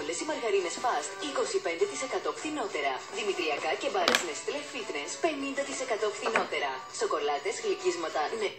Όλες οι μαργαρίνες Fast 25% φθηνότερα. Δημητριακά και μπάρες Nestlé Fitness 50% φθηνότερα. Σοκολάτες, γλυκίσματα, ναι.